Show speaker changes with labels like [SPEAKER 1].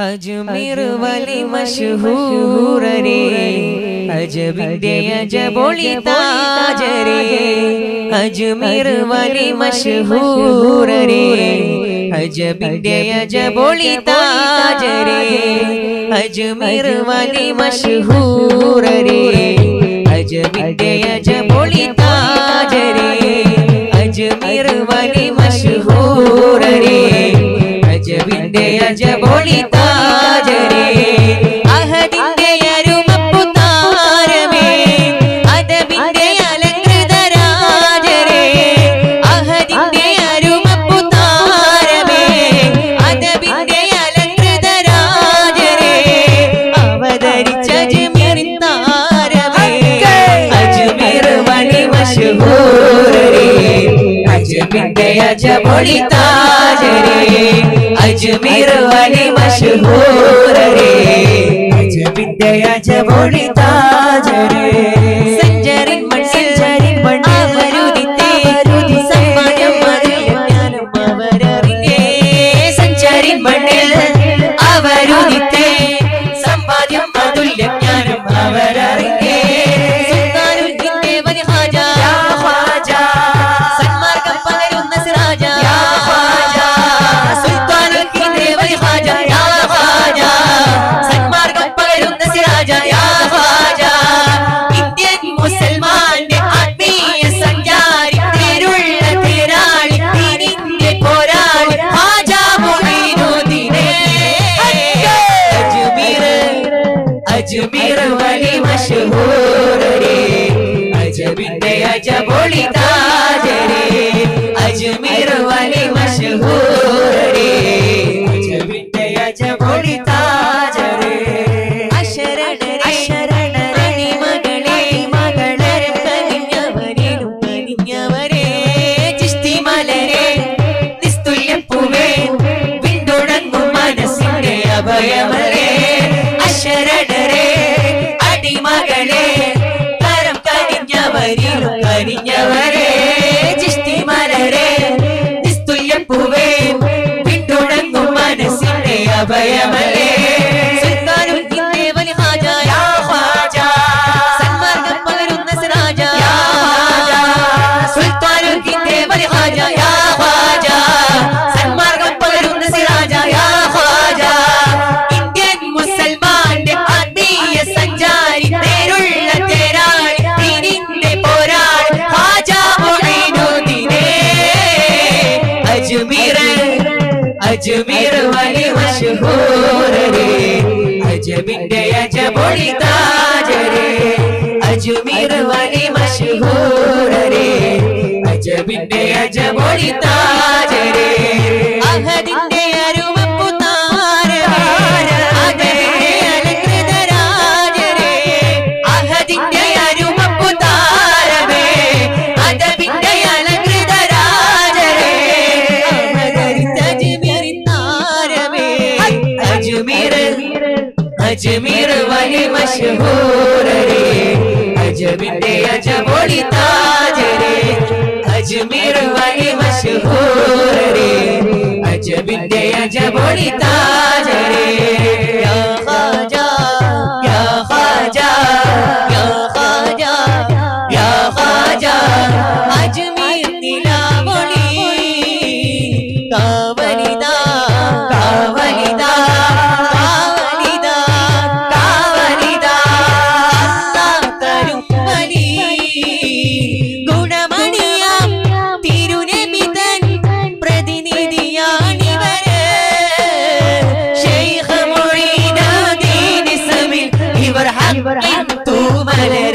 [SPEAKER 1] अजमेर वाली मशहूर रे अजब अजबोली ताज रे अजमेर वाली मशहूर रे अजब अजबोली ताज रे अजमेर वाली मशहूर रे अजब अजबोली ताज रे अजमेर वाली मशहूर रे ಜಯ ಜಯ ಬೋಲಿತಾ अज ताज रे अजमेर वाली मशहूर रे। अज विद्या अज बोली ताज रे। अजमेर वाली मशहूर रे। अजबोली ताज रे। अजमेर वाली मशहूर കരിയിലും കരിഞ്ഞവരെ ചിഷ്ടിമലരെ നിസ്തുല്യ പൂവേ പിന്തുടങ്ങും മനസ്സിന്റെ അഭയമലേ അജ്മീർ വലി മഷഹൂരേ അജബിന്റെ അജബൊളി താജരേ അജ്മീർ വലി മഷഹൂരേ അജബിന്റെ അജബൊളി താജരേ अजमेर अजमेर वाले मशहूर रे। अजमेर अजमोड़ी ताज रे। अजमेर वाले मशहूर रे। Ajmer अजमोड़ी tu madre